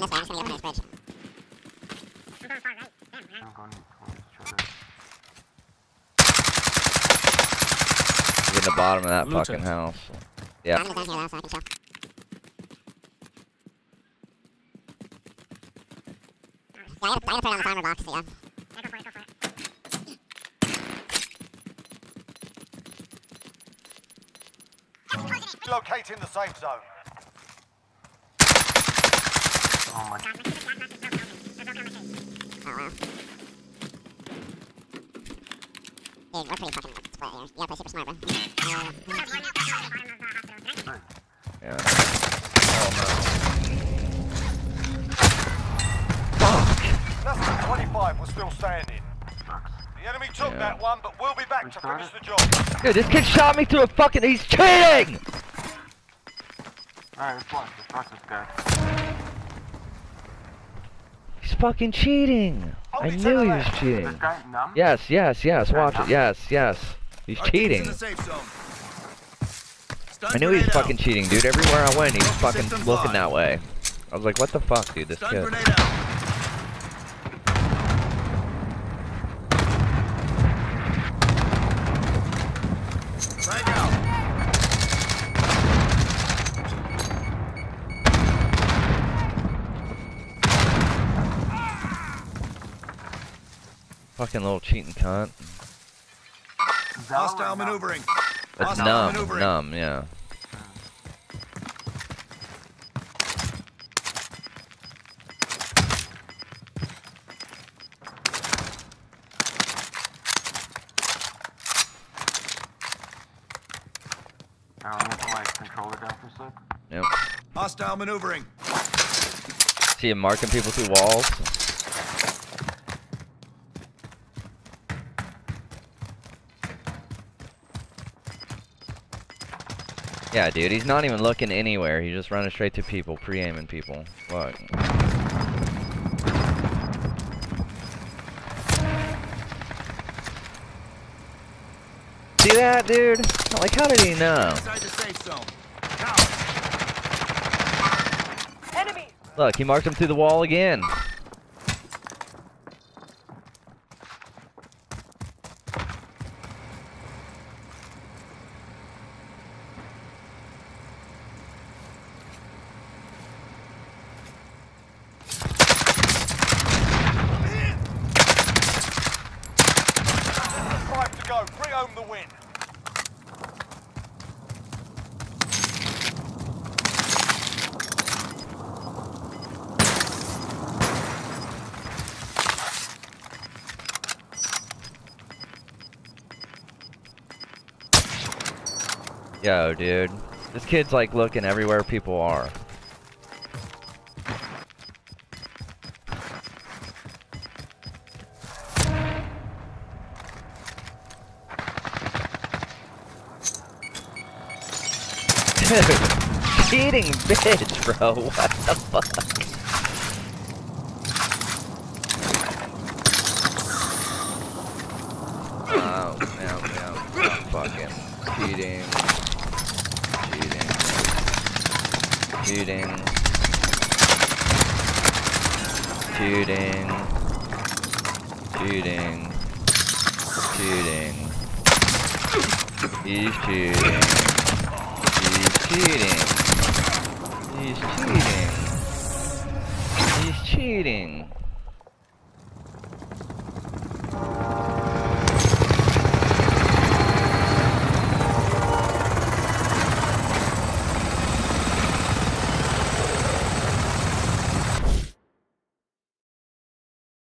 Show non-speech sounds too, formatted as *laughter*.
going this way. I'm just gonna go over this bridge. I'm going towards each other. He's in the bottom of that Blue fucking house. Yeah. Yeah. I'm gonna go here though, so I can chill. Yeah, I gotta, I gotta put it on the timer box, but yeah. Yeah, go for it, go for it. Locating the safe zone. God, Oh my let's keep it gas mask. There's no open. There's no open on the Oh wow. Dude, we're pretty fucking split here. Gotta play super smart, bro. There's the bottom of the hospital. Can I- Yeah. Less than 25 was still standing. The enemy took Yeah. that one, but we'll be back to finish the job. Dude, this kid shot me through a fucking. He's cheating! Alright, let's watch. Let's watch this guy. Fucking cheating. I knew he was cheating. Yes, yes, yes. Watch it. Yes, yes. He's cheating. I knew he was fucking cheating, dude. Everywhere I went, he was fucking looking that way. I was like, what the fuck, dude? This kid. Fucking little cheating cunt. Hostile maneuvering. That's Hostile numb. maneuvering. Numb, yeah. Alright, I'm gonna put my controller down for a sec. Yep. Hostile maneuvering. See him marking people through walls. Yeah, dude, he's not even looking anywhere. He's just running straight to people, pre-aiming people. Look. See that, dude? Like, how did he know? Look, he marked him through the wall again. Five to go. Bring home the win. Yo, dude. This kid's like looking everywhere people are. Dude, *laughs* cheating bitch, bro. *laughs* What the fuck? Oh, no, no. Fucking cheating. Cheating. Cheating. Cheating. Cheating. He's cheating. He's cheating. He's cheating. He's cheating.